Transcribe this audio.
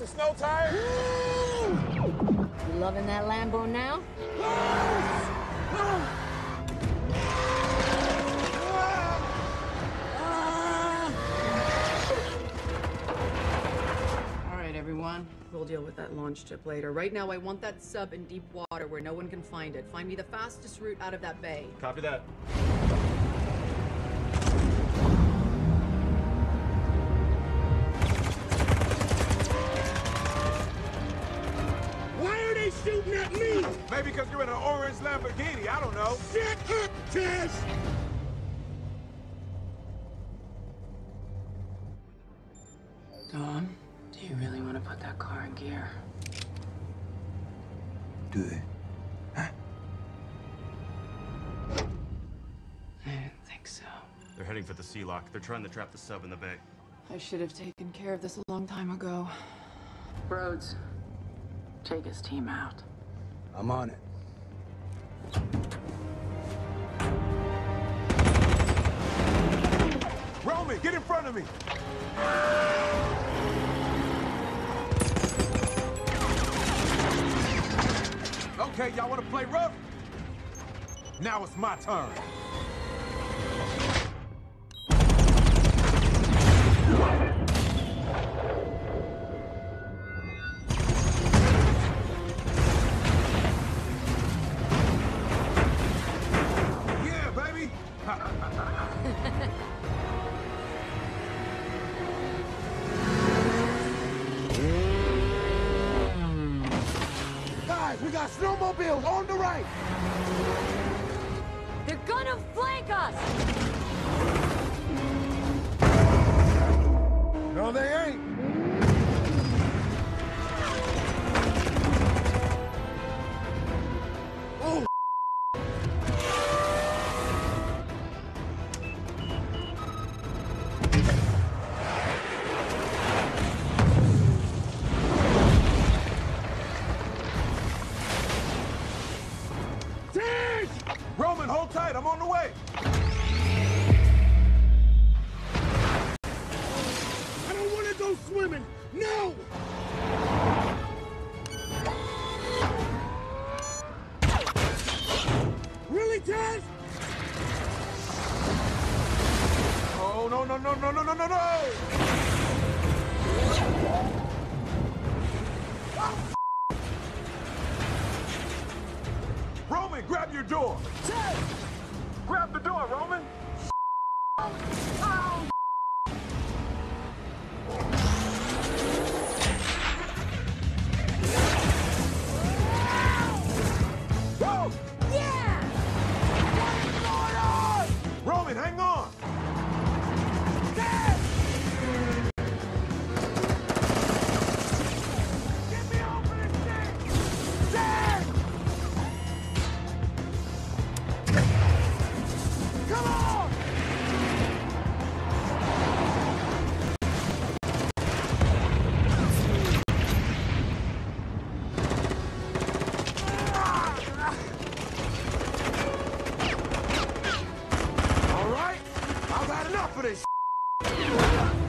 a snow tire? You loving that Lambo now? All right, everyone. We'll deal with that launch tip later. Right now, I want that sub in deep water where no one can find it. Find me the fastest route out of that bay. Copy that. Maybe because you're in an orange Lamborghini. I don't know. Shut up, Tej! Dom, do you really want to put that car in gear? Do they? I didn't think so. They're heading for the sea lock. They're trying to trap the sub in the bay. I should have taken care of this a long time ago. Rhodes, take his team out. I'm on it. Roman, get in front of me. Okay, y'all want to play rough? Now it's my turn. Guys, we got snowmobiles on the right! They're gonna flank us! No, no, no, no, no, no, no! Roman, grab your door. Grab the door, Roman. Enough of this!